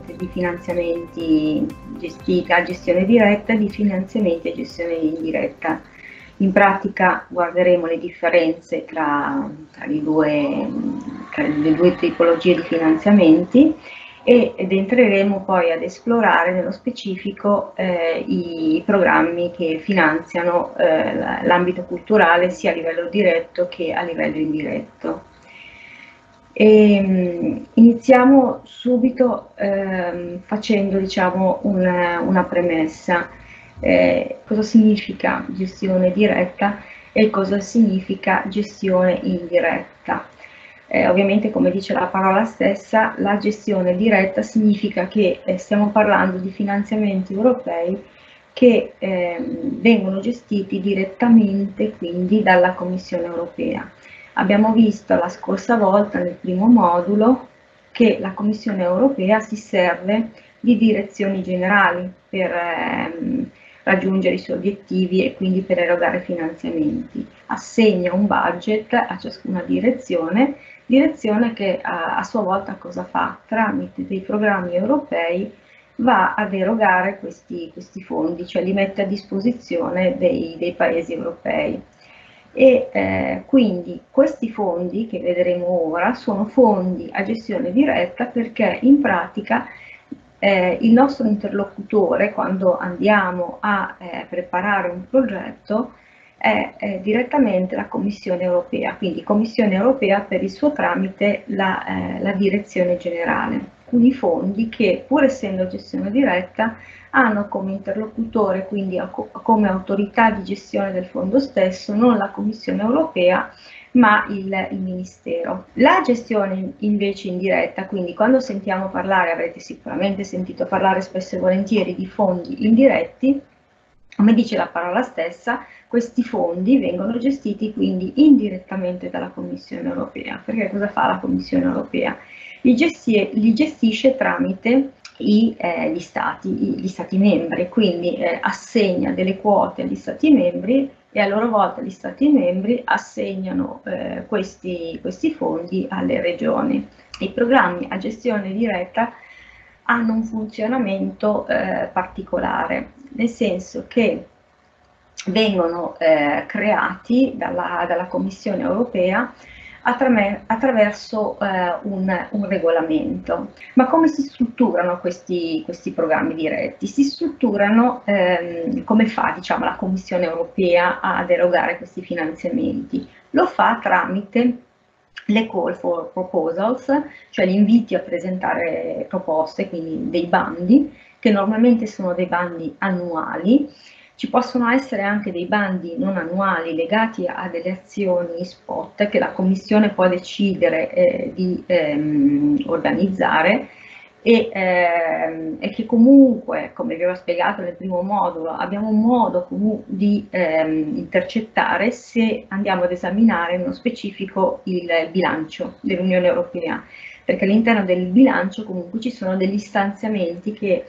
inizialmente di finanziamenti gestiti a gestione diretta di finanziamenti a gestione indiretta. In pratica guarderemo le differenze tra, tra, due, tra le due tipologie di finanziamenti ed entreremo poi ad esplorare nello specifico eh, i programmi che finanziano eh, l'ambito culturale sia a livello diretto che a livello indiretto. E, ehm, iniziamo subito eh, facendo diciamo, una, una premessa eh, cosa significa gestione diretta e cosa significa gestione indiretta. Eh, ovviamente, come dice la parola stessa, la gestione diretta significa che eh, stiamo parlando di finanziamenti europei che ehm, vengono gestiti direttamente quindi dalla Commissione europea. Abbiamo visto la scorsa volta nel primo modulo che la Commissione europea si serve di direzioni generali per ehm, raggiungere i suoi obiettivi e quindi per erogare finanziamenti. Assegna un budget a ciascuna direzione, direzione che a, a sua volta cosa fa? Tramite dei programmi europei va ad erogare questi, questi fondi, cioè li mette a disposizione dei, dei paesi europei. E eh, quindi questi fondi che vedremo ora sono fondi a gestione diretta perché in pratica eh, il nostro interlocutore quando andiamo a eh, preparare un progetto è, direttamente la Commissione europea, quindi Commissione europea per il suo tramite la, eh, la direzione generale. Alcuni fondi che pur essendo gestione diretta hanno come interlocutore, quindi come autorità di gestione del fondo stesso, non la Commissione europea, ma il, il, Ministero. La gestione invece indiretta, quindi quando sentiamo parlare, avrete sicuramente sentito parlare spesso e volentieri di fondi indiretti, come dice la parola stessa, questi fondi vengono gestiti quindi indirettamente dalla Commissione europea. Perché cosa fa la Commissione europea? Li, gestie, li gestisce tramite i, eh, gli, stati, gli, stati, membri, quindi eh, assegna delle quote agli stati membri e a loro volta gli Stati membri assegnano eh, questi, questi fondi alle regioni. I programmi a gestione diretta hanno un funzionamento eh, particolare, nel senso che vengono eh, creati dalla, dalla, Commissione europea attraverso eh, un, un, regolamento. Ma come si strutturano questi, questi programmi diretti? Si strutturano ehm, come fa diciamo, la Commissione europea ad erogare questi finanziamenti? Lo fa tramite le call for proposals, cioè gli inviti a presentare proposte, quindi dei bandi, che normalmente sono dei bandi annuali ci possono essere anche dei bandi non annuali legati a delle azioni spot che la Commissione può decidere eh, di ehm, organizzare e, ehm, e, che comunque, come vi ho spiegato nel primo modulo, abbiamo un modo di ehm, intercettare se andiamo ad esaminare nello specifico il bilancio dell'Unione Europea, perché all'interno del bilancio comunque ci sono degli stanziamenti che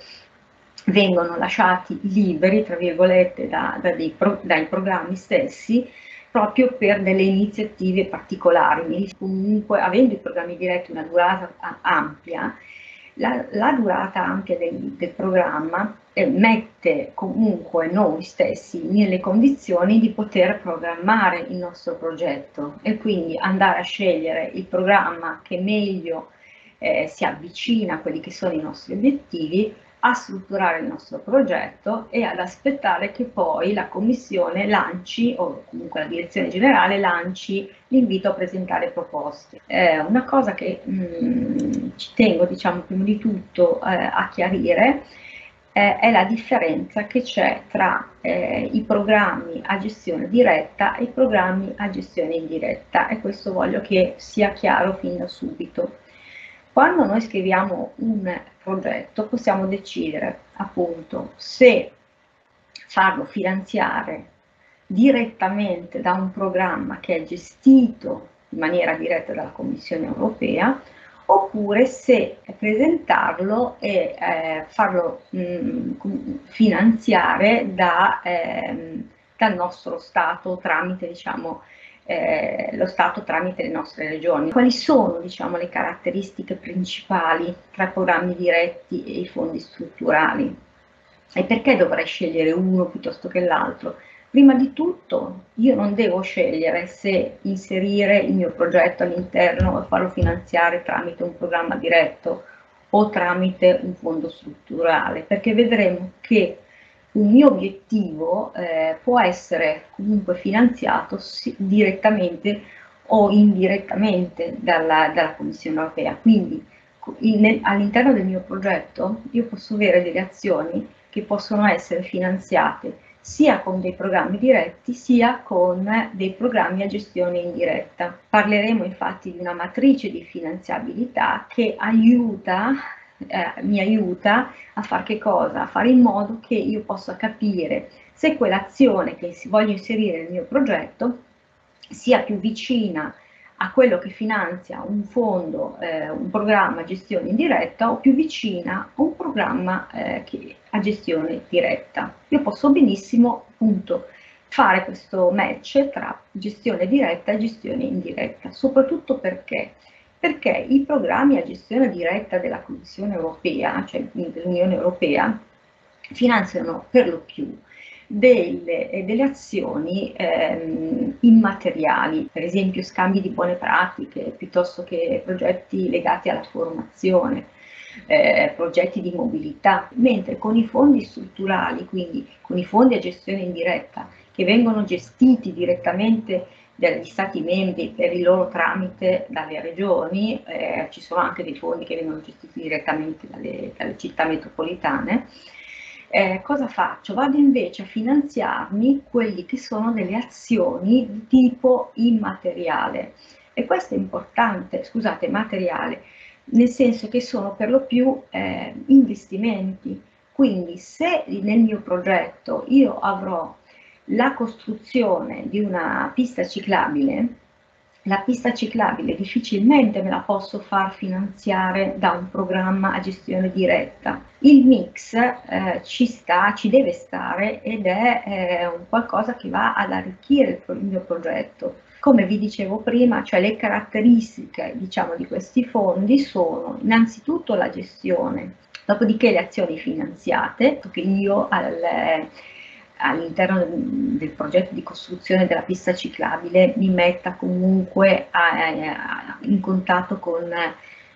vengono lasciati liberi, tra virgolette, da, da pro, dai programmi stessi, proprio per delle iniziative particolari. Comunque, avendo i programmi diretti una durata ampia, la, la durata ampia del, del programma eh, mette comunque noi stessi nelle condizioni di poter programmare il nostro progetto e quindi andare a scegliere il programma che meglio eh, si avvicina a quelli che sono i nostri obiettivi a strutturare il nostro progetto e ad aspettare che poi la commissione lanci, o comunque la direzione generale lanci l'invito a presentare proposte. Eh, una cosa che mh, mm, ci tengo, diciamo, prima di tutto eh, a chiarire eh, è la differenza che c'è tra eh, i programmi a gestione diretta e i programmi a gestione indiretta e questo voglio che sia chiaro fin da subito. Quando noi scriviamo un progetto possiamo decidere appunto se farlo finanziare direttamente da un programma che è gestito in maniera diretta dalla Commissione europea oppure se presentarlo e eh, farlo mh, mm, finanziare da, eh, dal nostro Stato tramite diciamo, eh, lo Stato tramite le nostre regioni. Quali sono diciamo, le caratteristiche principali tra i programmi diretti e i fondi strutturali? E perché dovrei scegliere uno piuttosto che l'altro? Prima di tutto io non devo scegliere se inserire il mio progetto all'interno e farlo finanziare tramite un programma diretto o tramite un fondo strutturale, perché vedremo che un mio obiettivo eh, può essere comunque finanziato direttamente o indirettamente dalla, dalla Commissione europea. Quindi all'interno del mio progetto io posso avere delle azioni che possono essere finanziate sia con dei programmi diretti sia con dei programmi a gestione indiretta. Parleremo infatti di una matrice di finanziabilità che aiuta eh, mi aiuta a fare che cosa? A fare in modo che io possa capire se quell'azione che voglio inserire nel mio progetto sia più vicina a quello che finanzia un fondo, eh, un programma a gestione indiretta o più vicina a un programma eh, che, a gestione diretta. Io posso benissimo appunto fare questo match tra gestione diretta e gestione indiretta, soprattutto perché perché i programmi a gestione diretta della Commissione europea, cioè dell'Unione Europea, finanziano per lo più delle, eh, delle azioni ehm, immateriali, per esempio scambi di buone pratiche, piuttosto che progetti legati alla formazione, eh, progetti di mobilità, mentre con i fondi strutturali, quindi con i fondi a gestione indiretta, che vengono gestiti direttamente dagli Stati membri per il loro tramite dalle regioni, eh, ci sono anche dei fondi che vengono gestiti direttamente dalle, dalle città metropolitane, eh, cosa faccio? Vado invece a finanziarmi quelli che sono delle azioni di tipo immateriale e questo è importante, scusate, materiale, nel senso che sono per lo più eh, investimenti. Quindi se nel mio progetto io avrò la costruzione di una pista ciclabile, la pista ciclabile difficilmente me la posso far finanziare da un programma a gestione diretta. Il mix eh, ci sta, ci deve stare ed è eh, un qualcosa che va ad arricchire il mio progetto. Come vi dicevo prima, cioè le caratteristiche diciamo, di questi fondi sono innanzitutto la gestione, dopodiché le azioni finanziate, che io al, all'interno del progetto di costruzione della pista ciclabile mi metta comunque a, a, in contatto con,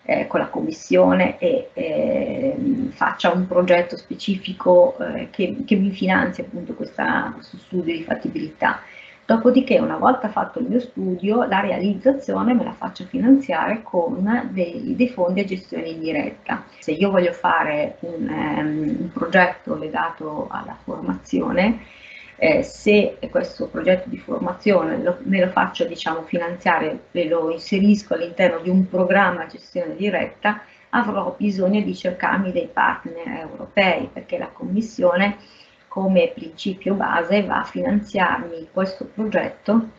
eh, con, la commissione e eh, faccia un progetto specifico eh, che, che, mi finanzi appunto questa, questo studio di fattibilità. Dopodiché, una volta fatto il mio studio, la realizzazione me la faccio finanziare con dei, dei fondi a gestione indiretta. Se io voglio fare un, um, un progetto legato alla formazione, eh, se questo progetto di formazione lo, me lo faccio diciamo, finanziare e lo inserisco all'interno di un programma a gestione diretta, avrò bisogno di cercarmi dei partner europei perché la Commissione come principio base va a finanziarmi questo progetto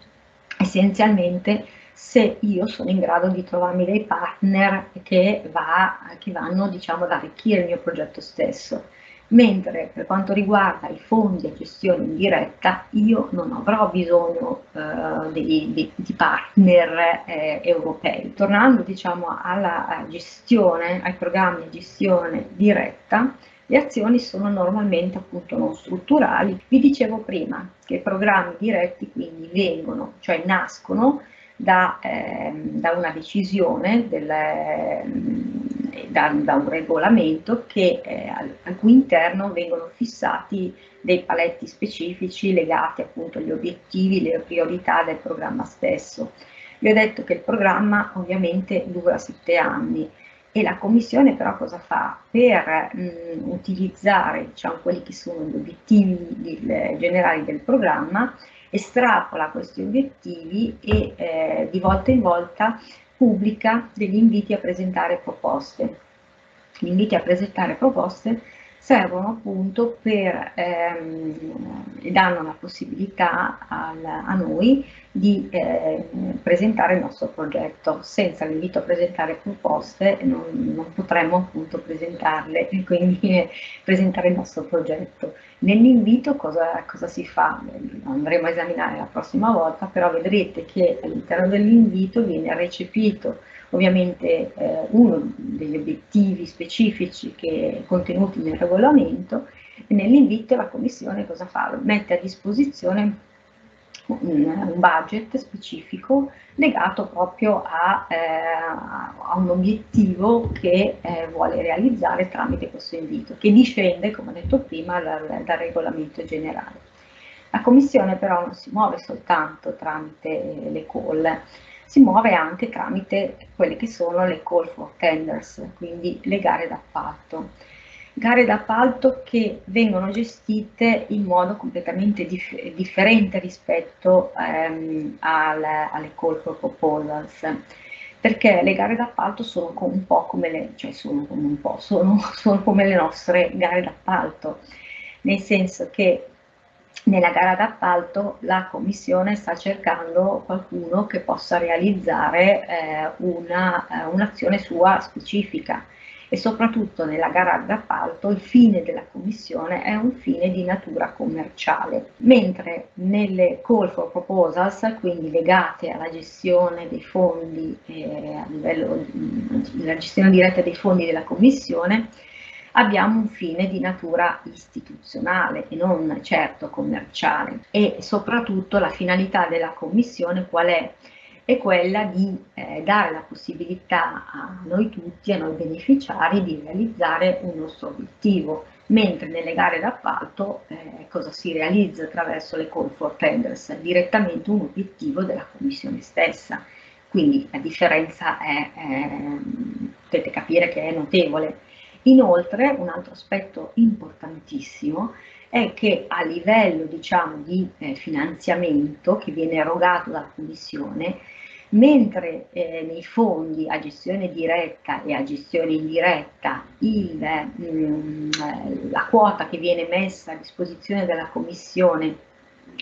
essenzialmente se io sono in grado di trovarmi dei partner che, va, che vanno diciamo, ad arricchire il mio progetto stesso. Mentre per quanto riguarda i fondi a gestione indiretta, io non avrò bisogno eh, di, di, di, partner eh, europei. Tornando diciamo, alla gestione, ai programmi a gestione diretta, le azioni sono normalmente appunto non strutturali. Vi dicevo prima che i programmi diretti quindi vengono, cioè nascono da, eh, da una decisione, del, eh, da, da, un regolamento che, eh, al, al, cui interno vengono fissati dei paletti specifici legati appunto agli obiettivi, le priorità del programma stesso. Vi ho detto che il programma ovviamente dura sette anni e la Commissione però cosa fa? Per mh, utilizzare diciamo, quelli che sono gli obiettivi del, generali del programma, estrapola questi obiettivi e eh, di volta in volta pubblica degli inviti a presentare proposte. Gli inviti a presentare proposte servono appunto per, ehm, danno la possibilità al, a noi di eh, presentare il nostro progetto. Senza l'invito a presentare proposte non, non potremmo appunto presentarle e quindi eh, presentare il nostro progetto. Nell'invito cosa, cosa, si fa? Andremo a esaminare la prossima volta, però vedrete che all'interno dell'invito viene recepito ovviamente eh, uno degli obiettivi specifici che, contenuti nel regolamento nell'invito la Commissione cosa fa? Mette a disposizione un, budget specifico legato proprio a, eh, a un obiettivo che eh, vuole realizzare tramite questo invito, che discende, come ho detto prima, dal, dal regolamento generale. La Commissione però non si muove soltanto tramite le call, si muove anche tramite quelle che sono le call for tenders, quindi le gare d'appalto. Gare d'appalto che vengono gestite in modo completamente dif differente rispetto ehm, al, alle call for proposals perché le gare d'appalto sono un po' come le, cioè sono sono, sono come le nostre gare d'appalto, nel senso che nella gara d'appalto la commissione sta cercando qualcuno che possa realizzare eh, un'azione un sua specifica. E soprattutto nella gara d'appalto il fine della commissione è un fine di natura commerciale, mentre nelle call for proposals, quindi legate alla gestione dei fondi, eh, a livello della gestione diretta dei fondi della commissione, abbiamo un fine di natura istituzionale e non certo commerciale e soprattutto la finalità della commissione qual è? è quella di eh, dare la possibilità a noi tutti, a noi beneficiari, di realizzare un nostro obiettivo, mentre nelle gare d'appalto eh, cosa si realizza attraverso le call for tenders? Direttamente un obiettivo della commissione stessa. Quindi la differenza è, eh, potete capire che è notevole. Inoltre un altro aspetto importantissimo è che a livello diciamo, di eh, finanziamento che viene erogato dalla Commissione mentre eh, nei fondi a gestione diretta e a gestione indiretta il, mh, mm, la quota che viene messa a disposizione della Commissione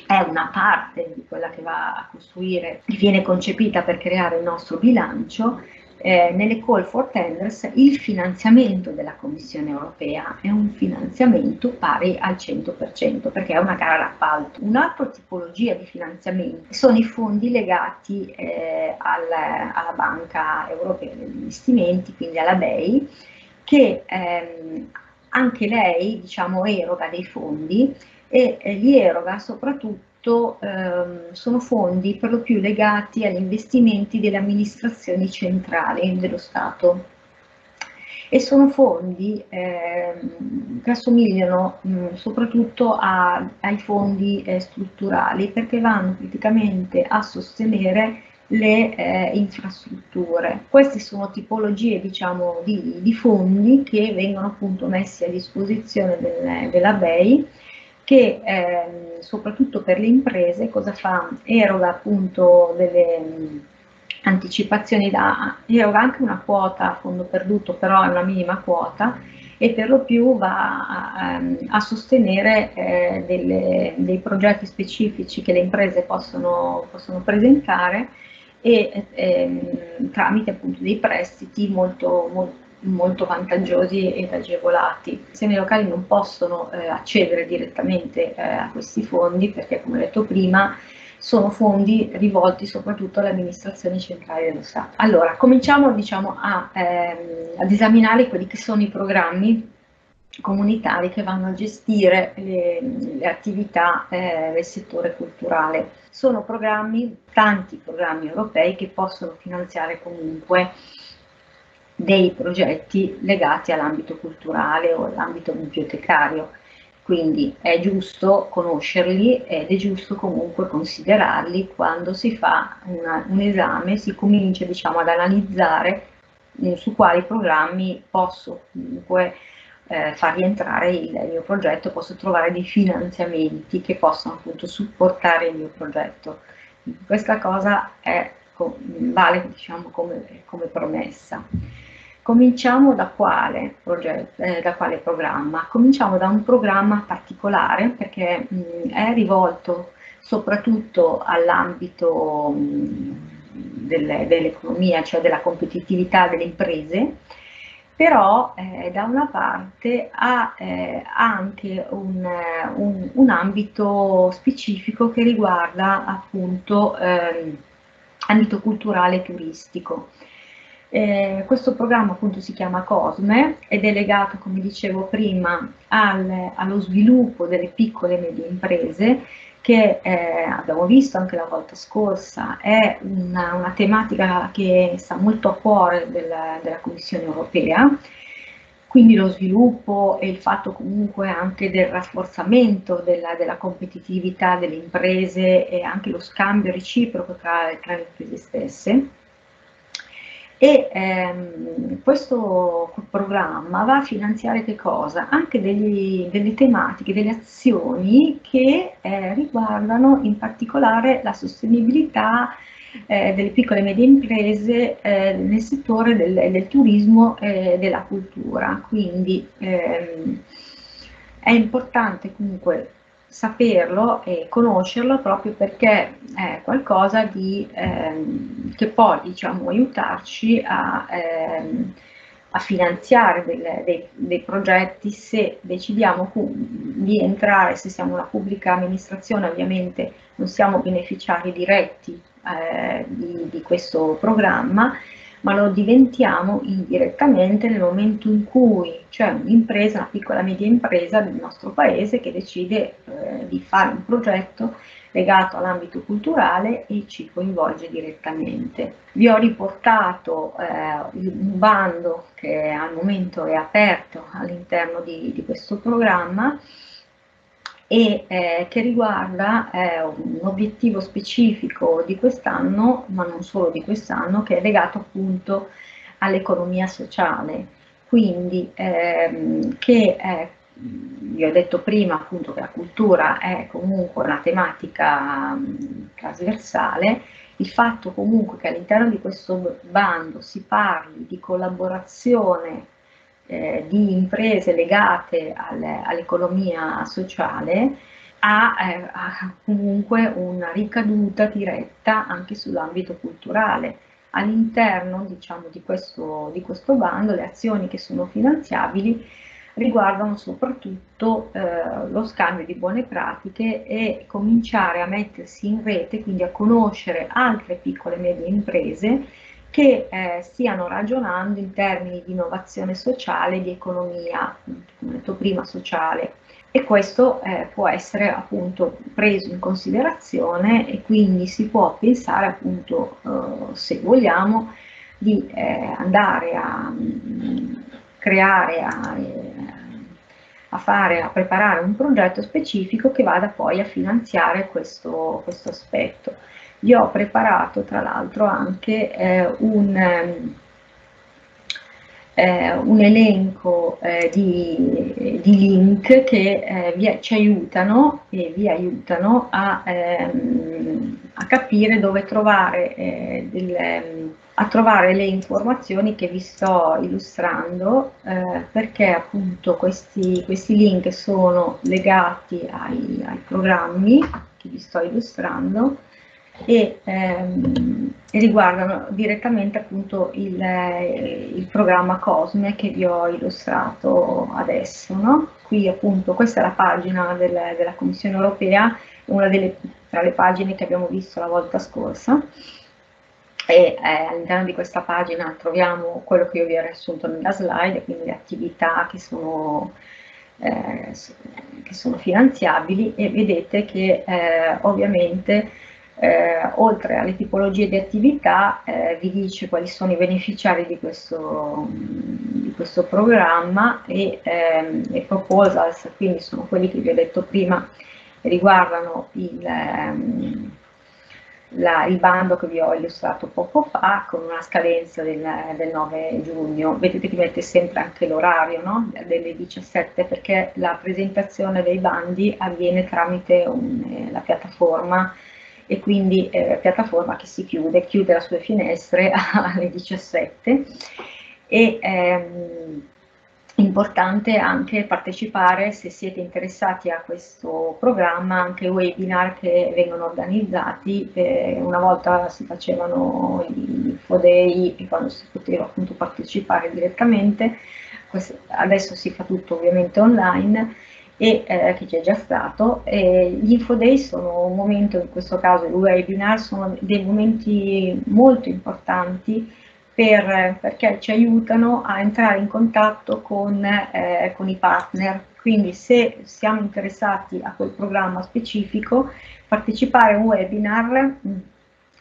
è una parte di quella che va a costruire, che viene concepita per creare il nostro bilancio, eh, nelle call for tenders il finanziamento della Commissione europea è un finanziamento pari al 100% perché è una gara d'appalto. Un'altra tipologia di finanziamento sono i fondi legati eh, al, alla Banca Europea degli Investimenti, quindi alla BEI, che ehm, anche lei diciamo, eroga dei fondi e eh, li eroga soprattutto soprattutto ehm, sono fondi per lo più legati agli investimenti delle amministrazioni centrali dello Stato e sono fondi ehm, che assomigliano mh, soprattutto a, ai fondi eh, strutturali perché vanno praticamente a sostenere le eh, infrastrutture. Queste sono tipologie diciamo, di, di, fondi che vengono appunto messi a disposizione del, della BEI che ehm, soprattutto per le imprese cosa fa? Eroga appunto delle mh, anticipazioni da, eroga anche una quota a fondo perduto, però è una minima quota e per lo più va a, ehm, a sostenere eh, delle, dei progetti specifici che le imprese possono, possono presentare e ehm, tramite appunto dei prestiti molto, molto molto vantaggiosi ed agevolati. Le istituzioni locali non possono eh, accedere direttamente eh, a questi fondi perché, come ho detto prima, sono fondi rivolti soprattutto alle amministrazioni centrali dello Stato. Allora, cominciamo diciamo, a, ehm, ad esaminare quelli che sono i programmi comunitari che vanno a gestire le, le attività eh, del settore culturale. Sono programmi, tanti programmi europei che possono finanziare comunque dei progetti legati all'ambito culturale o all'ambito bibliotecario. Quindi è giusto conoscerli ed è giusto comunque considerarli quando si fa una, un esame, si comincia diciamo, ad analizzare eh, su quali programmi posso comunque eh, far rientrare il, mio progetto, posso trovare dei finanziamenti che possono appunto supportare il mio progetto. Questa cosa è, vale diciamo, come, come promessa. Cominciamo da quale, progetto, eh, da quale programma? Cominciamo da un programma particolare perché mh, è rivolto soprattutto all'ambito dell'economia, cioè della competitività delle imprese, però eh, da una parte ha eh, anche un, un, un, ambito specifico che riguarda appunto eh, ambito culturale e turistico. Eh, questo programma appunto si chiama COSME ed è legato, come dicevo prima, al, allo sviluppo delle piccole e medie imprese che eh, abbiamo visto anche la volta scorsa, è una, una tematica che sta molto a cuore della, della, Commissione europea, quindi lo sviluppo e il fatto comunque anche del rafforzamento della, della competitività delle imprese e anche lo scambio reciproco tra, tra le imprese stesse e ehm, questo programma va a finanziare che cosa? Anche degli, delle tematiche, delle azioni che eh, riguardano in particolare la sostenibilità eh, delle piccole e medie imprese eh, nel settore del, del turismo e della cultura. Quindi ehm, è importante comunque saperlo e conoscerlo proprio perché è qualcosa di, ehm, che può diciamo, aiutarci a, ehm, a finanziare del, dei, dei, progetti se decidiamo di entrare, se siamo una pubblica amministrazione ovviamente non siamo beneficiari diretti eh, di, di questo programma ma lo diventiamo indirettamente nel momento in cui c'è un'impresa, una piccola media impresa del nostro paese che decide eh, di fare un progetto legato all'ambito culturale e ci coinvolge direttamente. Vi ho riportato eh, un bando che al momento è aperto all'interno di, di questo programma e eh, che riguarda eh, un obiettivo specifico di quest'anno, ma non solo di quest'anno, che è legato appunto all'economia sociale. Quindi ehm, che eh, vi ho detto prima appunto che la cultura è comunque una tematica mh, trasversale, il fatto comunque che all'interno di questo bando si parli di collaborazione eh, di imprese legate all'economia sociale ha, eh, ha, comunque una ricaduta diretta anche sull'ambito culturale. All'interno diciamo, di, questo, di questo bando le azioni che sono finanziabili riguardano soprattutto eh, lo scambio di buone pratiche e cominciare a mettersi in rete, quindi a conoscere altre piccole e medie imprese che eh, stiano ragionando in termini di innovazione sociale, di economia, come detto prima, sociale. E questo eh, può essere appunto preso in considerazione e quindi si può pensare appunto, eh, se vogliamo, di eh, andare a mm, creare, a, a, fare, a preparare un progetto specifico che vada poi a finanziare questo, questo aspetto. Io ho preparato tra l'altro anche eh, un, ehm, eh, un, elenco eh, di, di, link che eh, vi, ci aiutano e vi aiutano a, ehm, a capire dove trovare eh, delle, a trovare le informazioni che vi sto illustrando eh, perché appunto questi, questi, link sono legati ai, ai programmi che vi sto illustrando e, ehm, riguardano direttamente appunto il, il, programma Cosme che vi ho illustrato adesso. No? Qui appunto questa è la pagina del, della Commissione Europea, una delle, tra le pagine che abbiamo visto la volta scorsa e eh, all'interno di questa pagina troviamo quello che io vi ho riassunto nella slide, quindi le attività che sono, eh, che sono finanziabili e vedete che eh, ovviamente eh, oltre alle tipologie di attività eh, vi dice quali sono i beneficiari di questo, di questo programma e ehm, i proposals, quindi sono quelli che vi ho detto prima, riguardano il, ehm, la, il bando che vi ho illustrato poco fa con una scadenza del, del 9 giugno. Vedete che mette sempre anche l'orario no? delle 17 perché la presentazione dei bandi avviene tramite un, eh, la piattaforma e quindi eh, piattaforma che si chiude, chiude le sue finestre alle 17 e, ehm, importante anche partecipare, se siete interessati a questo programma, anche webinar che vengono organizzati. Eh, una volta si facevano i info day quando si poteva appunto partecipare direttamente, adesso si fa tutto ovviamente online e eh, che c'è già stato. E gli info day sono un momento, in questo caso i webinar, sono dei momenti molto importanti per, perché ci aiutano a entrare in contatto con, eh, con i partner. Quindi se siamo interessati a quel programma specifico, partecipare a un webinar mm,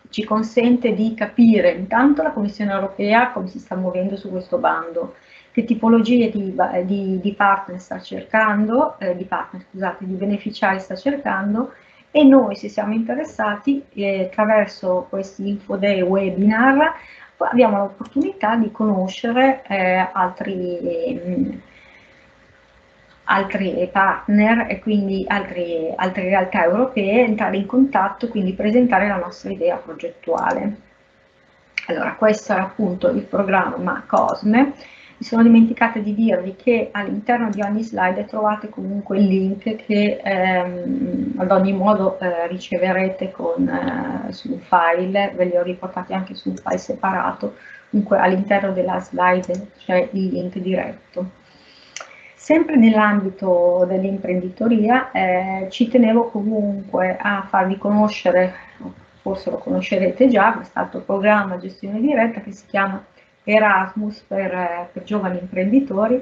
ci consente di capire intanto la Commissione europea come si sta muovendo su questo bando, che tipologie di, di, di partner sta cercando, eh, di partner, scusate, di beneficiari sta cercando e noi se siamo interessati eh, attraverso questi info day webinar abbiamo l'opportunità di conoscere eh, altri, mm, altri, partner e quindi altri, altre realtà europee, entrare in contatto, quindi presentare la nostra idea progettuale. Allora, questo era appunto il programma COSME mi sono dimenticata di dirvi che all'interno di ogni slide trovate comunque il link che ehm, ad ogni modo eh, riceverete con, eh, su un file, ve li ho riportati anche su un file separato, comunque all'interno della slide c'è il link diretto. Sempre nell'ambito dell'imprenditoria eh, ci tenevo comunque a farvi conoscere, forse lo conoscerete già, quest'altro programma gestione diretta che si chiama Erasmus per, per giovani imprenditori.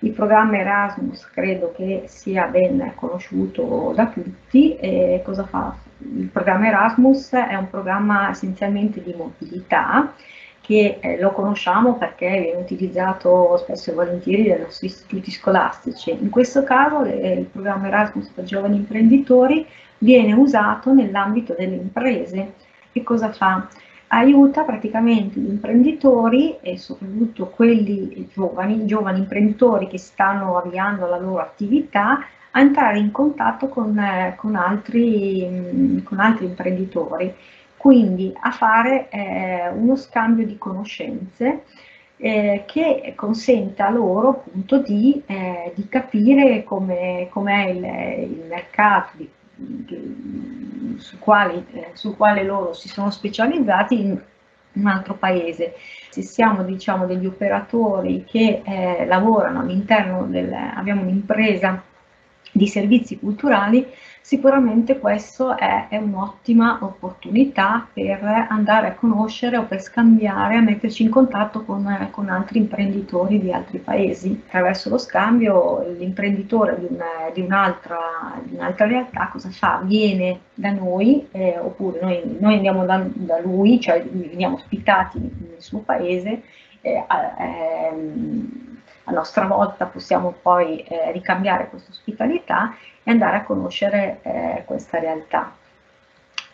Il programma Erasmus credo che sia ben conosciuto da tutti. E cosa fa? Il programma Erasmus è un programma essenzialmente di mobilità che eh, lo conosciamo perché viene utilizzato spesso e volentieri dai nostri istituti scolastici. In questo caso eh, il programma Erasmus per giovani imprenditori viene usato nell'ambito delle imprese. Che cosa fa? Aiuta praticamente gli imprenditori e soprattutto quelli giovani, giovani imprenditori che stanno avviando la loro attività a entrare in contatto con, eh, con, altri, mh, con altri, imprenditori, quindi a fare eh, uno scambio di conoscenze eh, che consenta loro appunto di, eh, di capire come è il, il mercato, di su quali, eh, sul quale loro si sono specializzati in un altro paese. Se siamo diciamo, degli operatori che eh, lavorano all'interno del, abbiamo un'impresa di servizi culturali, sicuramente questo è, è un'ottima opportunità per andare a conoscere o per scambiare, a metterci in contatto con, con altri imprenditori di altri paesi. Attraverso lo scambio l'imprenditore di, un, di, un'altra, di un'altra realtà cosa fa? Viene da noi eh, oppure noi, noi, andiamo da, da lui, cioè veniamo ospitati nel suo paese. Eh, ehm, a nostra volta possiamo poi eh, ricambiare questa ospitalità e andare a conoscere eh, questa realtà.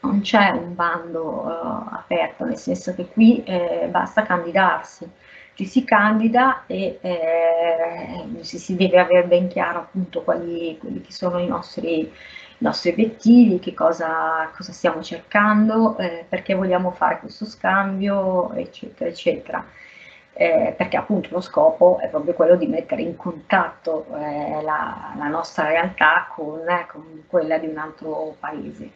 Non c'è un bando eh, aperto, nel senso che qui eh, basta candidarsi, ci si candida e eh, si, si, deve avere ben chiaro appunto quali, quelli che sono i nostri, i nostri obiettivi, che cosa, cosa stiamo cercando, eh, perché vogliamo fare questo scambio, eccetera, eccetera eh, perché appunto lo scopo è proprio quello di mettere in contatto eh, la, la, nostra realtà con, con, quella di un altro paese.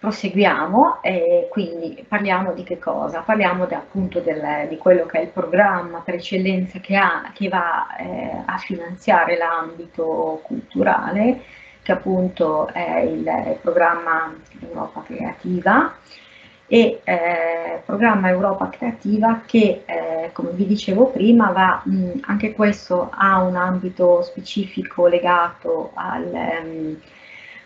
Proseguiamo e quindi parliamo di che cosa? Parliamo di, appunto del, di quello che è il programma per eccellenza che, ha, che va eh, a finanziare l'ambito culturale, che appunto è il, il programma Europa Creativa, e eh, programma Europa Creativa che, eh, come vi dicevo prima, va, mh, anche questo ha un ambito specifico legato al, um,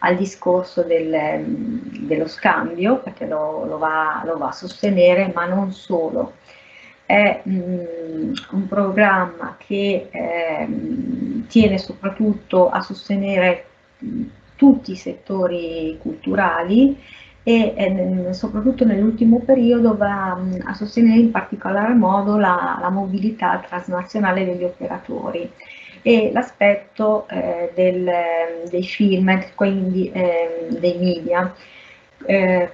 al discorso del, um, dello scambio, perché lo, lo, va, lo, va, a sostenere, ma non solo. È mh, un programma che eh, tiene soprattutto a sostenere tutti i settori culturali e soprattutto nell'ultimo periodo va mh, a sostenere in particolar modo la, la mobilità transnazionale degli operatori. E l'aspetto eh, dei film, quindi eh, dei media, eh,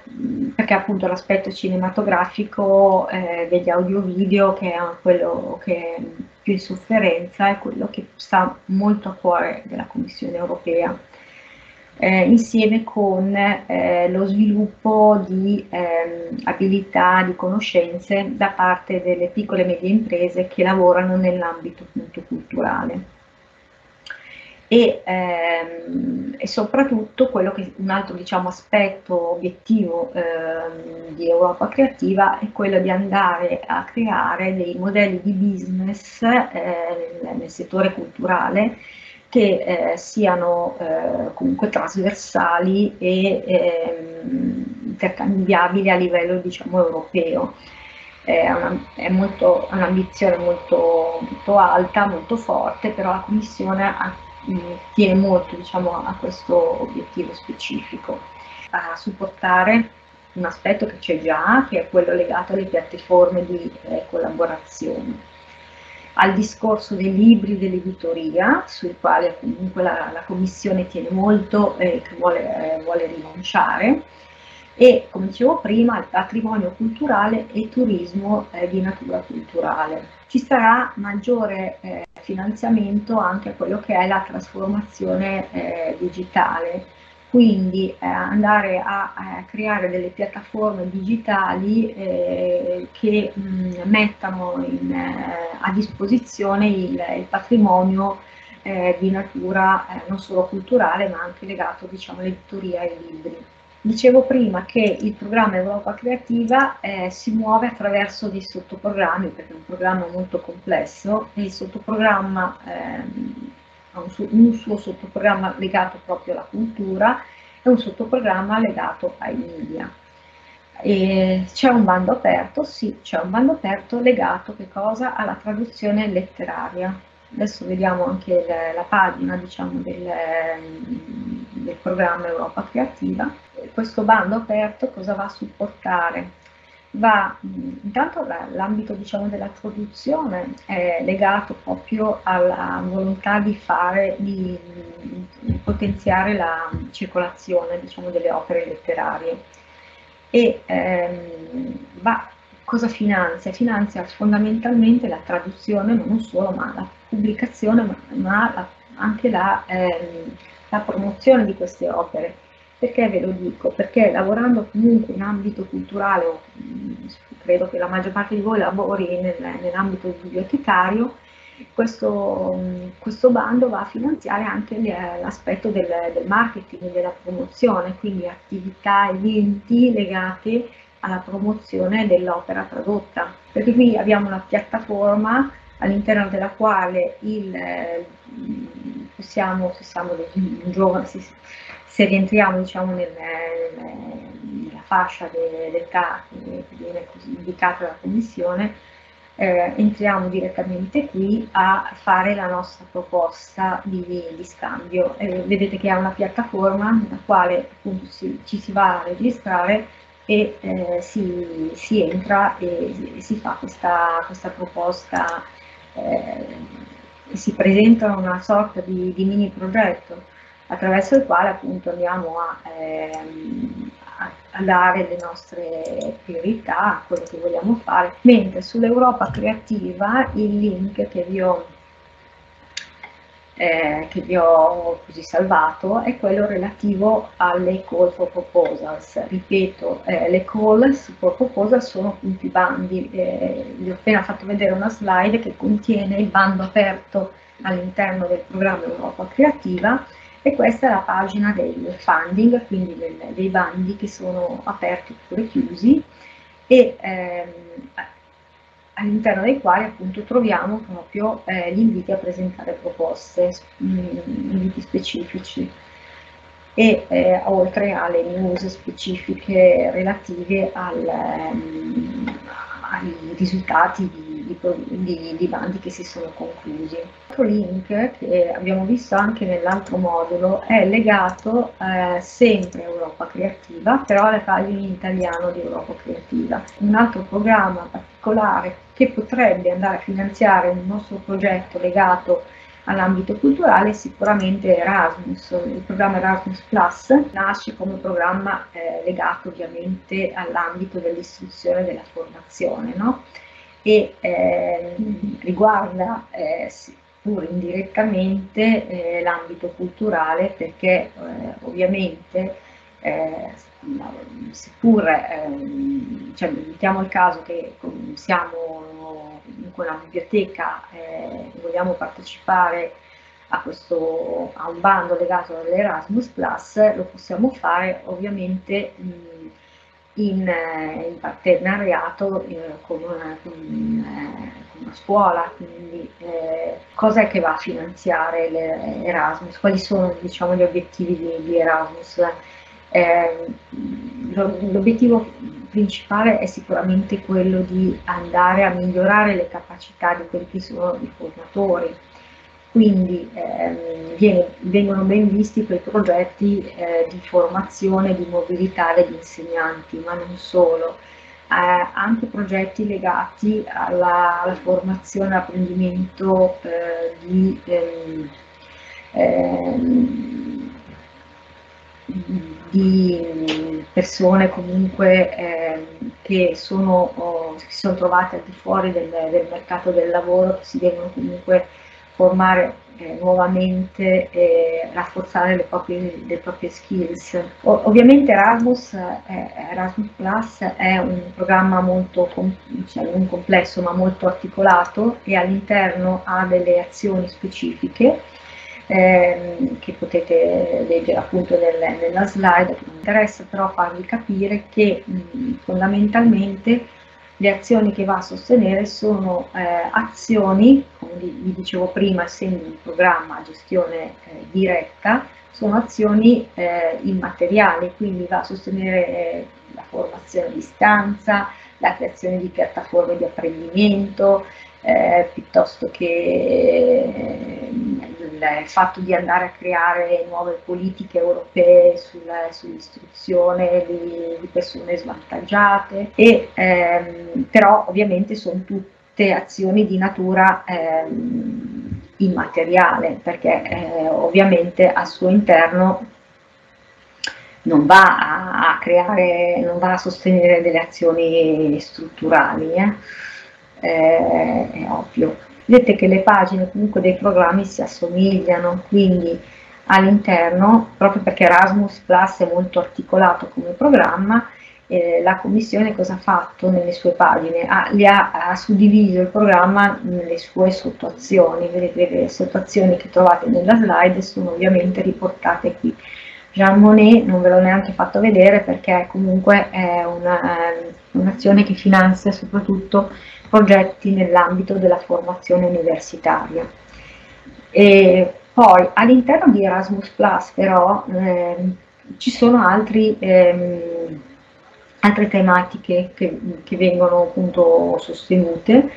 perché appunto l'aspetto cinematografico eh, degli audio-video che è quello che più in sofferenza è quello che sta molto a cuore della Commissione europea, eh, insieme con eh, lo sviluppo di eh, abilità, di conoscenze da parte delle piccole e medie imprese che lavorano nell'ambito culturale. E, ehm, e, soprattutto che un altro diciamo, aspetto obiettivo ehm, di Europa Creativa è quello di andare a creare dei modelli di business eh, nel, nel settore culturale che eh, siano eh, comunque trasversali e ehm, intercambiabili a livello diciamo, europeo. È, un'ambizione molto, molto alta, molto forte, però la Commissione ha tiene molto diciamo, a questo obiettivo specifico, a supportare un aspetto che c'è già, che è quello legato alle piattaforme di eh, collaborazione, al discorso dei libri dell'editoria, sui quali comunque la, la Commissione tiene molto e che vuole, eh, vuole rinunciare, e come dicevo prima il patrimonio culturale e turismo eh, di natura culturale. Ci sarà maggiore eh, finanziamento anche a quello che è la trasformazione eh, digitale, quindi eh, andare a, a, creare delle piattaforme digitali eh, che mh, mettano in, eh, a disposizione il, il patrimonio di natura non solo culturale ma anche legato diciamo, all'editoria e ai libri. Dicevo prima che il programma Europa Creativa eh, si muove attraverso dei sottoprogrammi, perché è un programma molto complesso, e il sottoprogramma ehm, un, su un, suo sottoprogramma legato proprio alla cultura e un sottoprogramma legato ai media. C'è un bando aperto? Sì, c'è un bando aperto legato alla traduzione letteraria. Adesso vediamo anche la, la pagina diciamo, del, del programma Europa Creativa questo bando aperto cosa va a supportare? Va, intanto l'ambito diciamo, della traduzione è legato proprio alla volontà di fare, di potenziare la circolazione diciamo, delle opere letterarie e ehm, va, cosa finanzia? Finanzia fondamentalmente la traduzione, non solo, ma la pubblicazione, ma, ma la, anche la, ehm, la promozione di queste opere perché ve lo dico? Perché lavorando comunque in ambito culturale, credo che la maggior parte di voi lavori nel, nell'ambito bibliotecario, questo, questo, bando va a finanziare anche l'aspetto del, del marketing, della promozione, quindi attività, eventi legati alla promozione dell'opera tradotta. Perché qui abbiamo una piattaforma all'interno della quale il, possiamo, se siamo un giovane, se rientriamo diciamo, nel, nella fascia dell'età che viene indicata dalla Commissione, eh, entriamo direttamente qui a fare la nostra proposta di, di scambio. Eh, vedete che è una piattaforma nella quale appunto si, ci si va a registrare e eh, si, si, entra e, e, si fa questa, questa proposta, eh, si presenta una sorta di, di mini progetto attraverso il quale appunto andiamo a, ehm, a, dare le nostre priorità, quello che vogliamo fare, mentre sull'Europa creativa il link che vi ho, eh, che vi ho così salvato è quello relativo alle call for proposals. Ripeto, eh, le call for proposals sono appunto i bandi, eh, vi ho appena fatto vedere una slide che contiene il bando aperto all'interno del programma Europa Creativa e questa è la pagina del funding, quindi del, dei bandi che sono aperti oppure chiusi. E ehm, all'interno dei quali appunto troviamo proprio eh, gli inviti a presentare proposte, mm, inviti specifici. E eh, oltre alle news specifiche relative al, um, ai risultati di di, di, di, bandi che si sono conclusi. L'altro link che abbiamo visto anche nell'altro modulo è legato eh, sempre a Europa Creativa, però alle pagine in italiano di Europa Creativa. Un altro programma particolare che potrebbe andare a finanziare un nostro progetto legato all'ambito culturale sicuramente Erasmus. Il programma Erasmus Plus nasce come programma eh, legato ovviamente all'ambito dell'istruzione e della formazione. No? E eh, riguarda eh, pur indirettamente eh, l'ambito culturale perché eh, ovviamente eh, seppur ehm, cioè, mettiamo il caso che siamo in quella biblioteca e vogliamo partecipare a, questo, a un bando legato all'Erasmus Plus, lo possiamo fare ovviamente mh, in, eh, in, partenariato eh, con, una, con, eh, con, una, scuola, quindi eh, cos'è che va a finanziare l'Erasmus, quali sono diciamo, gli obiettivi di, di Erasmus. Eh, l'obiettivo principale è sicuramente quello di andare a migliorare le capacità di quelli che sono i formatori, quindi ehm, viene, vengono ben visti quei progetti eh, di formazione, di mobilità degli insegnanti, ma non solo, eh, anche progetti legati alla, alla formazione e apprendimento eh, di, ehm, ehm, di, persone comunque ehm, che sono, oh, si sono trovate al di fuori del, del mercato del lavoro, che si devono comunque formare eh, nuovamente e rafforzare le proprie, le proprie skills. O, ovviamente Erasmus, eh, Erasmus Plus è un programma molto cioè non complesso ma molto articolato e all'interno ha delle azioni specifiche ehm, che potete leggere appunto nel, nella slide, mi interessa però farvi capire che mh, fondamentalmente le azioni che va a sostenere sono eh, azioni, come vi dicevo prima, essendo un programma a gestione eh, diretta, sono azioni eh, immateriali, quindi va a sostenere eh, la formazione a distanza, la creazione di piattaforme di apprendimento, eh, piuttosto che il fatto di andare a creare nuove politiche europee sull'istruzione di, di, persone svantaggiate, e, ehm, però ovviamente sono tutte azioni di natura ehm, immateriale, perché eh, ovviamente al suo interno non va a, a, creare, non va a sostenere delle azioni strutturali, eh? Eh, è ovvio. Vedete che le pagine comunque dei programmi si assomigliano, quindi all'interno, proprio perché Erasmus Plus è molto articolato come programma, eh, la Commissione cosa ha fatto nelle sue pagine? Ha, ha, ha, suddiviso il programma nelle sue sottoazioni, vedete le sottoazioni che trovate nella slide sono ovviamente riportate qui. Jean Monnet non ve l'ho neanche fatto vedere perché comunque è un'azione un che finanzia soprattutto progetti nell'ambito della formazione universitaria. E poi all'interno di Erasmus Plus però eh, ci sono altri, ehm, altre tematiche che, che vengono appunto sostenute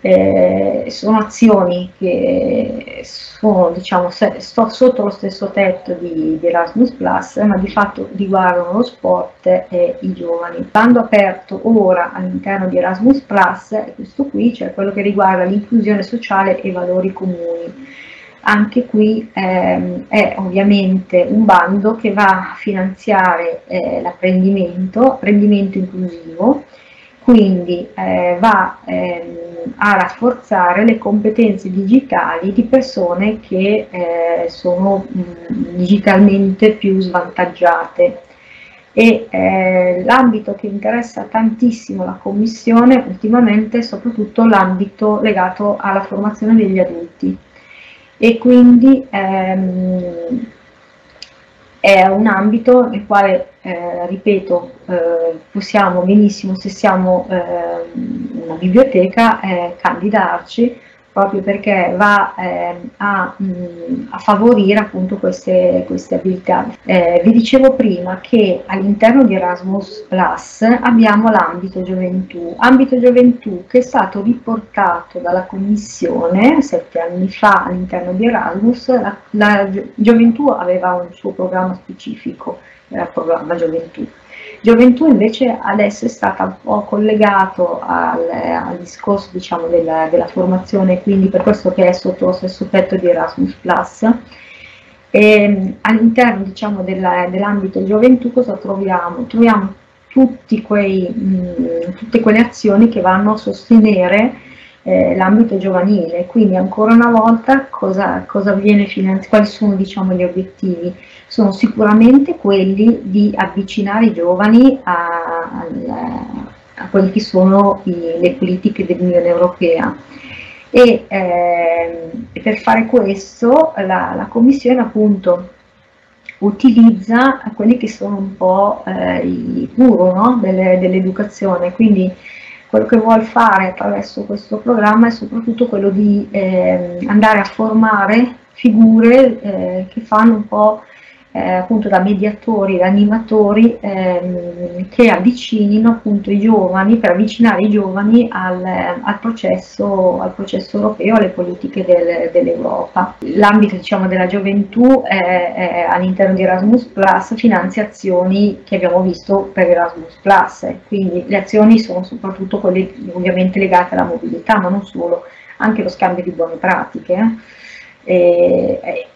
eh, sono azioni che sono diciamo, sto sotto lo stesso tetto di, di, Erasmus Plus, ma di fatto riguardano lo sport e i giovani. Bando aperto ora all'interno di Erasmus Plus questo qui, cioè quello che riguarda l'inclusione sociale e i valori comuni. Anche qui ehm, è ovviamente un bando che va a finanziare eh, l'apprendimento, apprendimento inclusivo, quindi eh, va ehm, a rafforzare le competenze digitali di persone che eh, sono mh, digitalmente più svantaggiate. Eh, l'ambito che interessa tantissimo la Commissione ultimamente è soprattutto l'ambito legato alla formazione degli adulti. E quindi ehm, è un ambito nel quale, eh, ripeto, eh, possiamo benissimo, se siamo eh, una biblioteca, eh, candidarci proprio perché va eh, a, mh, mm, a, favorire appunto queste, queste abilità. Eh, vi dicevo prima che all'interno di Erasmus Plus abbiamo l'ambito gioventù, ambito gioventù che è stato riportato dalla Commissione sette anni fa all'interno di Erasmus, la, la gioventù aveva un suo programma specifico, era il programma gioventù Gioventù invece adesso è stata un po' collegato al, al discorso diciamo, della, della, formazione, quindi per questo che è sotto lo stesso tetto di Erasmus Plus. E all'interno diciamo, dell'ambito gioventù cosa troviamo? Troviamo quei, mh, tutte quelle azioni che vanno a sostenere eh, l'ambito giovanile. Quindi ancora una volta cosa, cosa viene finanziato, quali sono diciamo, gli obiettivi? Sono sicuramente quelli di avvicinare i giovani a, a, a quelle che sono i, le politiche dell'Unione Europea. E, eh, per fare questo la, la Commissione appunto utilizza quelli che sono un po' eh, i guru no? dell'educazione, quindi quello che vuole fare attraverso questo programma è soprattutto quello di eh, andare a formare figure eh, che fanno un po' eh, appunto da mediatori, da animatori ehm, che avvicinino appunto i giovani, per avvicinare i giovani al, al, processo, al processo, europeo, alle politiche del, dell'Europa. L'ambito diciamo, della gioventù è, è, all'interno di Erasmus Plus finanzia azioni che abbiamo visto per Erasmus Plus, quindi le azioni sono soprattutto quelle ovviamente legate alla mobilità, ma non solo, anche lo scambio di buone pratiche. Eh. E,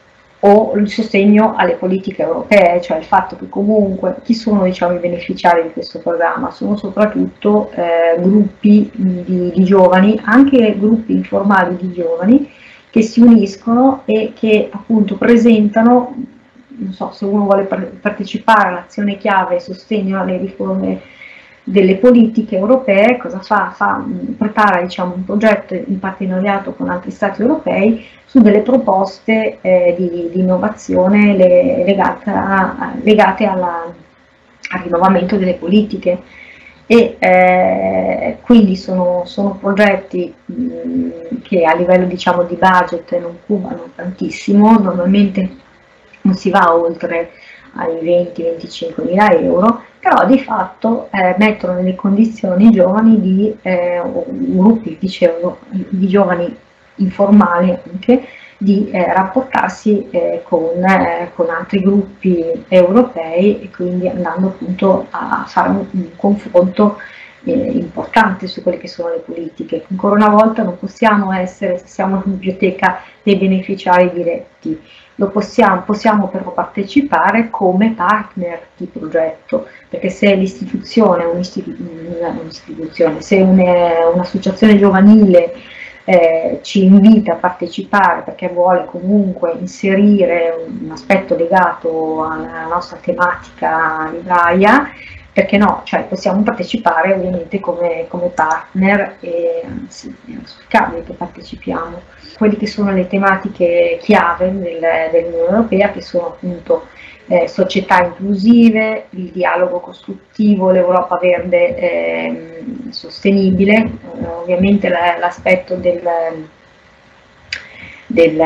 o il sostegno alle politiche europee, cioè il fatto che comunque chi sono diciamo, i beneficiari di questo programma? Sono soprattutto eh, gruppi di, di, giovani, anche gruppi informali di giovani che si uniscono e che appunto presentano, non so se uno vuole partecipare all'azione chiave e sostegno alle riforme delle politiche europee, cosa fa? fa prepara diciamo, un progetto in partenariato con altri stati europei su delle proposte eh, di, di, innovazione le, legate, a, legate alla, al rinnovamento delle politiche e eh, quindi sono, sono progetti mh, che a livello diciamo, di budget non cubano tantissimo, normalmente non si va oltre ai 20-25 mila euro, però di fatto eh, mettono nelle condizioni i giovani di, eh, gruppi dicevo, di giovani informali anche, di eh, rapportarsi eh, con, eh, con, altri gruppi europei e quindi andando appunto a fare un, un confronto importante su quelle che sono le politiche. Ancora una volta non possiamo essere, se siamo in biblioteca, dei beneficiari diretti, lo possiamo, possiamo però partecipare come partner di progetto, perché se l'istituzione, un'istituzione, se un'associazione giovanile eh, ci invita a partecipare perché vuole comunque inserire un aspetto legato alla nostra tematica libraia, perché no? Cioè possiamo partecipare ovviamente come, come partner e anzi è auspicabile che partecipiamo. Quelle che sono le tematiche chiave del, dell'Unione Europea che sono appunto eh, società inclusive, il dialogo costruttivo, l'Europa verde eh, sostenibile, eh, ovviamente l'aspetto del, del,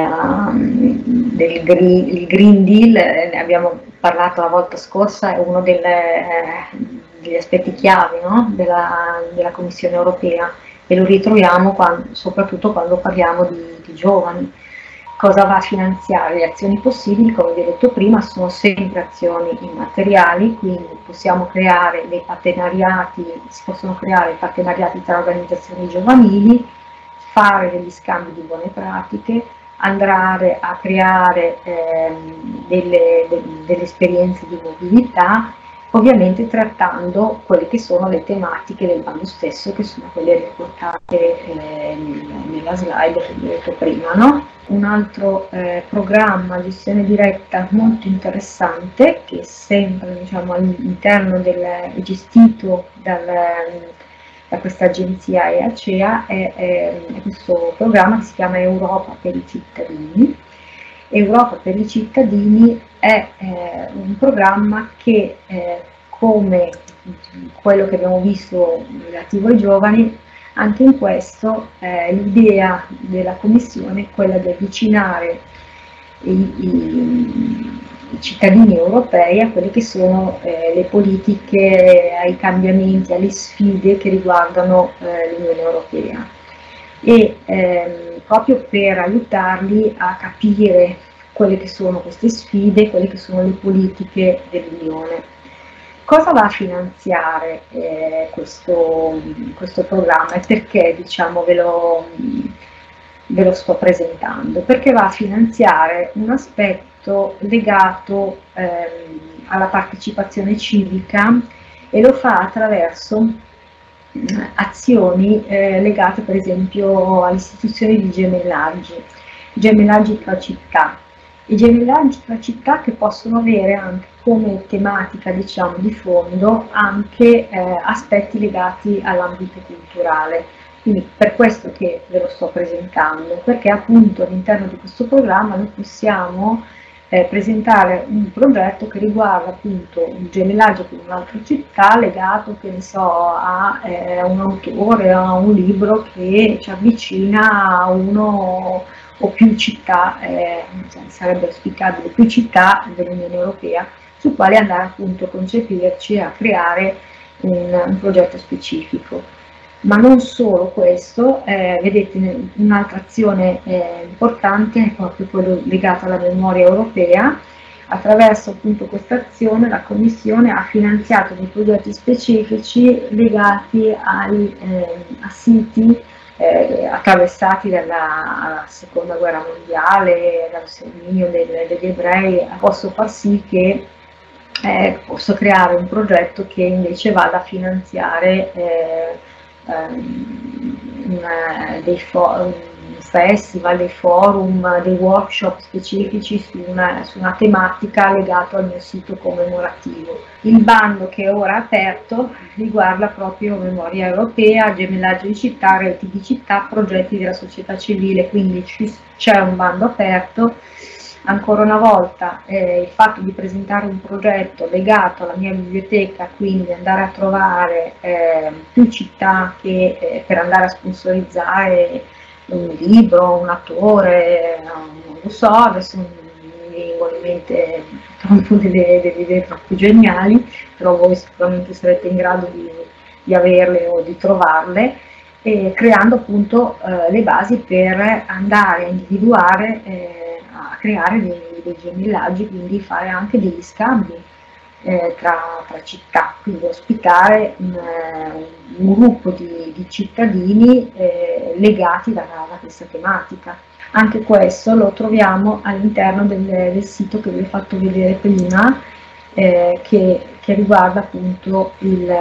del green, green, Deal, ne abbiamo parlato la volta scorsa, è uno del, degli aspetti chiave no? della, della, Commissione europea e lo ritroviamo quando, soprattutto quando parliamo di, di giovani cosa va a finanziare? Le azioni possibili, come vi ho detto prima, sono sempre azioni immateriali, quindi possiamo creare dei partenariati, si possono creare partenariati tra organizzazioni giovanili, fare degli scambi di buone pratiche, andare a creare ehm, delle, de, delle esperienze di mobilità ovviamente trattando quelle che sono le tematiche del bando stesso, che sono quelle riportate eh, nella slide che ho detto prima. No? Un altro eh, programma gestione diretta molto interessante, che è sempre diciamo, all'interno del gestito dal, da questa agenzia EACEA, è, è, è questo programma che si chiama Europa per i cittadini, Europa per i cittadini è eh, un programma che, eh, come quello che abbiamo visto relativo ai giovani, anche in questo eh, l'idea della Commissione è quella di avvicinare i, i, cittadini europei a quelle che sono eh, le politiche, ai cambiamenti, alle sfide che riguardano eh, l'Unione Europea e ehm, proprio per aiutarli a capire quelle che sono queste sfide, quelle che sono le politiche dell'Unione. Cosa va a finanziare eh, questo, questo, programma e perché diciamo, ve, lo, ve lo sto presentando? Perché va a finanziare un aspetto legato ehm, alla partecipazione civica e lo fa attraverso azioni eh, legate per esempio all'istituzione di gemellaggi, gemellaggi tra città, i gemellaggi tra città che possono avere anche come tematica diciamo di fondo anche eh, aspetti legati all'ambito culturale. Quindi per questo che ve lo sto presentando, perché appunto all'interno di questo programma noi possiamo eh, presentare un progetto che riguarda appunto un gemellaggio con un'altra città legato, che ne so, a eh, un autore, a un libro che ci avvicina a uno o più città, eh, cioè sarebbe auspicabile più città dell'Unione Europea, su quali andare appunto a concepirci e a creare un, un progetto specifico ma non solo questo, eh, vedete un'altra azione eh, importante è proprio quella legata alla memoria europea, attraverso appunto questa azione la Commissione ha finanziato dei progetti specifici legati ai, eh, a siti eh, attraversati dalla seconda guerra mondiale, dal sterminio degli ebrei, posso far sì che eh, posso creare un progetto che invece vada a finanziare eh, um, dei festival, dei forum, dei workshop specifici su una, su una, tematica legata al mio sito commemorativo. Il bando che è ora aperto riguarda proprio memoria europea, gemellaggio di città, reti di città, progetti della società civile, quindi c'è un bando aperto ancora una volta eh, il fatto di presentare un progetto legato alla mia biblioteca, quindi andare a trovare eh, più città che, eh, per andare a sponsorizzare un libro, un attore, non lo so, adesso mi vengono in mente troppo delle, delle idee troppo geniali, però voi sicuramente sarete in grado di, di averle o di trovarle. creando appunto eh, le basi per andare a individuare eh, a creare dei, dei gemellaggi, quindi fare anche degli scambi eh, tra, tra, città, quindi ospitare un, eh, un gruppo di, di cittadini eh, legati da, da, questa tematica. Anche questo lo troviamo all'interno del, del, sito che vi ho fatto vedere prima, eh, che, che, riguarda appunto il,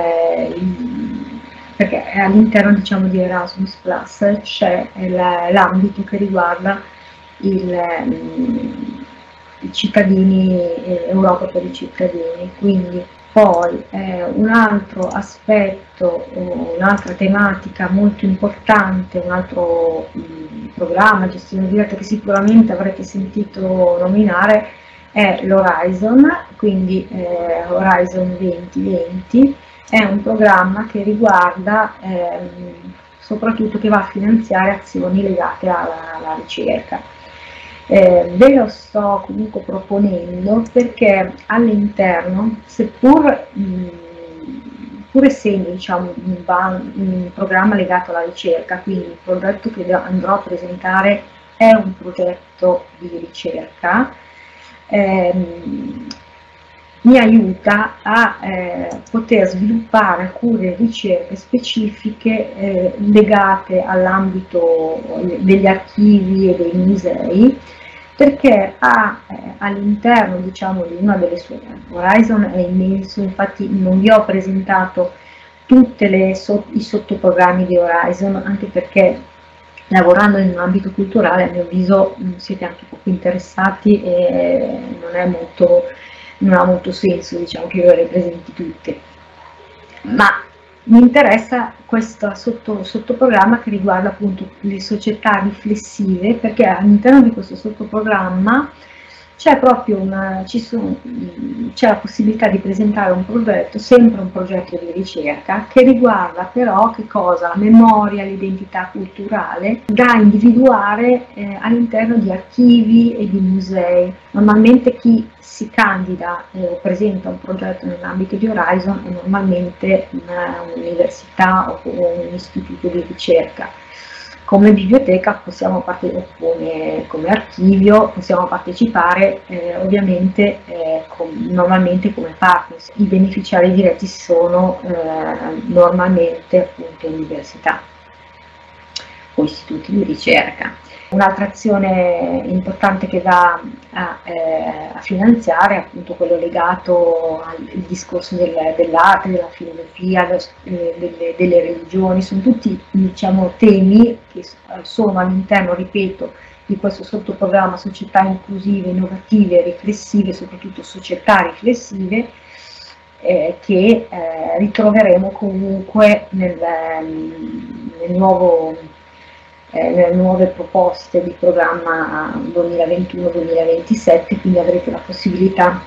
il perché all'interno diciamo, di Erasmus Plus c'è l'ambito che riguarda il, ehm, i cittadini, eh, Europa per i cittadini. Quindi poi eh, un altro aspetto, un'altra tematica molto importante, un altro mh, mm, programma, gestione diretta che sicuramente avrete sentito nominare è l'Horizon, quindi eh, Horizon 2020, è un programma che riguarda ehm, soprattutto che va a finanziare azioni legate alla, alla ricerca eh, ve lo sto comunque proponendo perché all'interno, seppur mh, pur essendo diciamo, un, un, programma legato alla ricerca, quindi il progetto che andrò a presentare è un progetto di ricerca, ehm, mi aiuta a eh, poter sviluppare alcune ricerche specifiche eh, legate all'ambito degli archivi e dei musei perché ha eh, all'interno diciamo, di una delle sue Horizon è immenso, infatti non vi ho presentato tutti i sottoprogrammi di Horizon, anche perché lavorando in un ambito culturale a mio avviso siete anche poco interessati e non, è molto, non ha molto senso diciamo, che io le presenti tutte. Ma mi interessa questo sotto, sottoprogramma che riguarda appunto le società riflessive perché all'interno di questo sottoprogramma c'è proprio una, c'è la possibilità di presentare un progetto, sempre un progetto di ricerca, che riguarda però che cosa? La memoria, l'identità culturale, da individuare eh, all'interno di archivi e di musei. Normalmente chi si candida eh, o presenta un progetto nell'ambito di Horizon è normalmente un'università o un istituto di ricerca come biblioteca possiamo come, come, archivio possiamo partecipare eh, ovviamente eh, com, normalmente come partners. I beneficiari diretti sono eh, normalmente appunto università o istituti di ricerca. Un'altra azione importante che va a, eh, a, finanziare è appunto quello legato al discorso del, dell'arte, della filosofia, eh, delle, delle, religioni, sono tutti diciamo, temi che sono all'interno, ripeto, di questo sottoprogramma società inclusive, innovative, riflessive, soprattutto società riflessive, eh, che eh, ritroveremo comunque nel, nel nuovo eh, nuove proposte di programma 2021-2027, quindi avrete la possibilità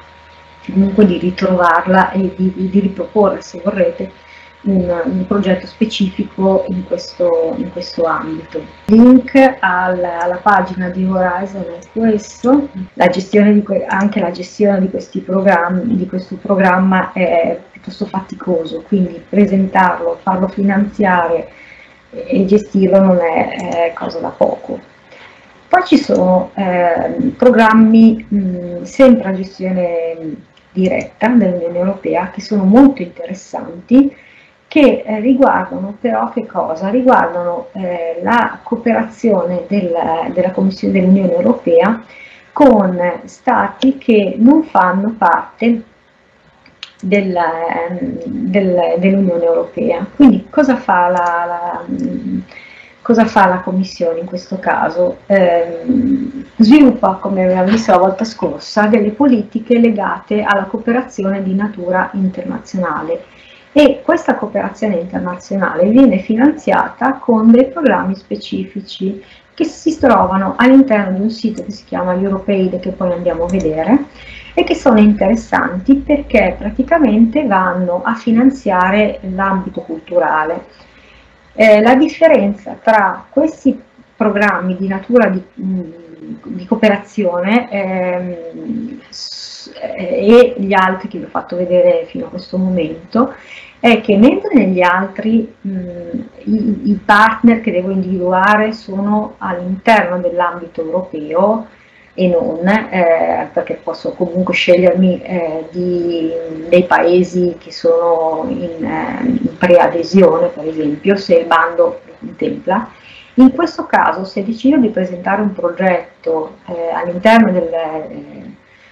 comunque di ritrovarla e di, di riproporre, se vorrete, un, un, progetto specifico in questo, in questo ambito. Link alla, alla, pagina di Horizon è questo, la di anche la gestione di, questi programmi, di questo programma è piuttosto faticoso, quindi presentarlo, farlo finanziare, e gestirlo non è, è cosa da poco. Poi ci sono eh, programmi mh, sempre a gestione diretta dell'Unione Europea che sono molto interessanti, che eh, riguardano però che cosa? Riguardano eh, la cooperazione del, della Commissione dell'Unione Europea con stati che non fanno parte del, del, dell'Unione Europea. Quindi cosa fa la, la, cosa fa la, Commissione in questo caso? Eh, sviluppa, come abbiamo visto la volta scorsa, delle politiche legate alla cooperazione di natura internazionale e questa cooperazione internazionale viene finanziata con dei programmi specifici che si trovano all'interno di un sito che si chiama Europaid che poi andiamo a vedere e che sono interessanti perché praticamente vanno a finanziare l'ambito culturale. Eh, la differenza tra questi programmi di natura di, di cooperazione ehm, e gli altri che vi ho fatto vedere fino a questo momento è che mentre negli altri mh, i, i partner che devo individuare sono all'interno dell'ambito europeo, e non, eh, perché posso comunque scegliermi eh, di, dei paesi che sono in, eh, in preadesione, per esempio, se il bando lo contempla. In questo caso, se decido di presentare un progetto eh, all'interno eh,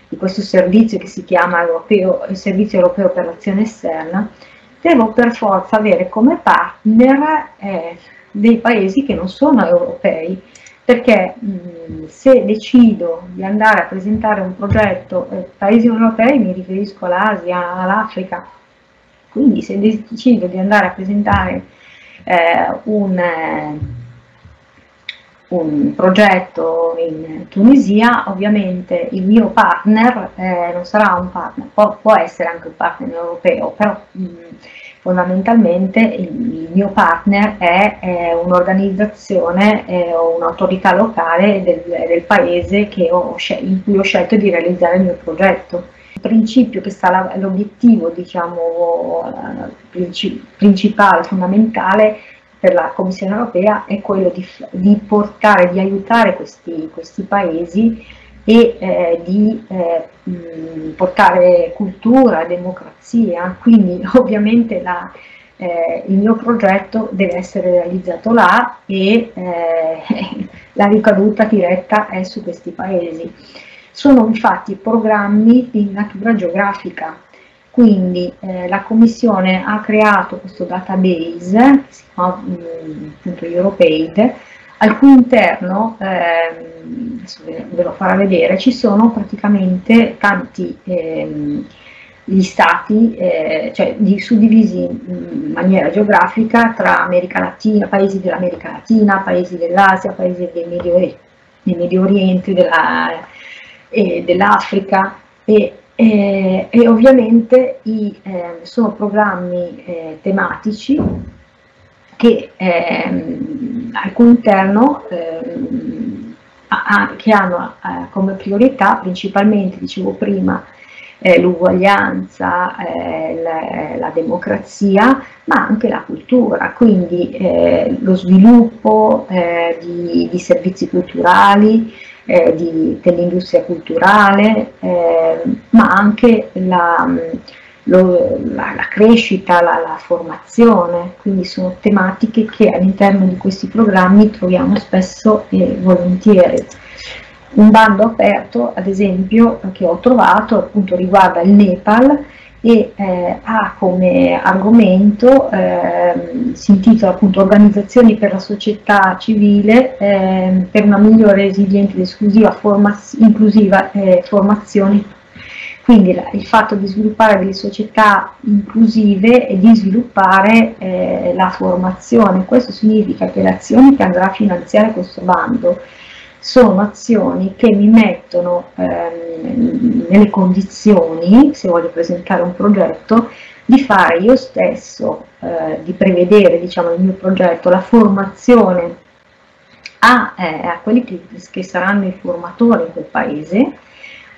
di questo servizio che si chiama Europeo, il Servizio Europeo per l'Azione Esterna, devo per forza avere come partner eh, dei paesi che non sono europei, perché mh, se decido di andare a presentare un progetto eh, paesi europei, mi riferisco all'Asia, all'Africa, quindi se decido di andare a presentare eh, un, eh, un, progetto in Tunisia, ovviamente il mio partner eh, non sarà un partner, può, può, essere anche un partner europeo, però mh, fondamentalmente il, mio partner è, è un'organizzazione eh, o un'autorità locale del, del paese in cui ho scelto di realizzare il mio progetto. Il principio che sta l'obiettivo diciamo, eh, principale, fondamentale per la Commissione europea è quello di, di portare, di aiutare questi, questi paesi e eh, di eh, mh, portare cultura, democrazia, quindi ovviamente la, eh, il mio progetto deve essere realizzato là e eh, la ricaduta diretta è su questi paesi. Sono infatti programmi di natura geografica, quindi eh, la Commissione ha creato questo database, che si chiama appunto Europaid, al cui interno, ehm, ve lo farò vedere, ci sono praticamente tanti ehm, gli stati, eh, cioè di, suddivisi in maniera geografica tra America Latina, paesi dell'America Latina, paesi dell'Asia, paesi del Medio, del Medio Oriente, della, eh, dell'Africa. E, e, e, ovviamente i, eh, sono programmi eh, tematici che ehm, al cui interno ehm, che hanno eh, come priorità principalmente, dicevo prima, eh, l'uguaglianza, eh, la, la, democrazia, ma anche la cultura, quindi eh, lo sviluppo eh, di, di, servizi culturali, eh, dell'industria culturale, ma anche la lo, la, la, crescita, la, la, formazione, quindi sono tematiche che all'interno di questi programmi troviamo spesso e volentieri. Un bando aperto, ad esempio, che ho trovato appunto riguarda il Nepal e eh, ha come argomento, eh, si intitola appunto Organizzazioni per la società civile eh, per una migliore, resiliente ed esclusiva forma inclusiva eh, formazione quindi la, il fatto di sviluppare delle società inclusive e di sviluppare eh, la formazione, questo significa che le azioni che andrà a finanziare questo bando sono azioni che mi mettono ehm, nelle condizioni, se voglio presentare un progetto, di fare io stesso, eh, di prevedere diciamo, nel mio progetto la formazione a, eh, a quelli che, che saranno i formatori in quel paese,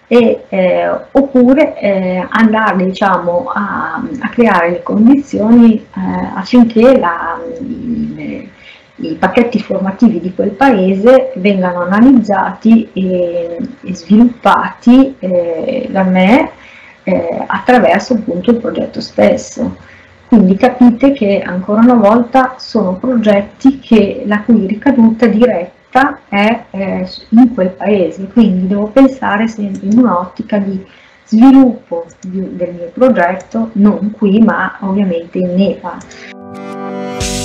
e, eh, oppure eh, andare diciamo, a, a, creare le condizioni eh, affinché la, i, i, pacchetti formativi di quel paese vengano analizzati e, e sviluppati eh, da me eh, attraverso appunto il progetto stesso. Quindi capite che ancora una volta sono progetti che, la cui ricaduta diretta diretta è eh, in quel paese, quindi devo pensare sempre in un'ottica di sviluppo di, del mio progetto, non qui ma ovviamente in Nepal.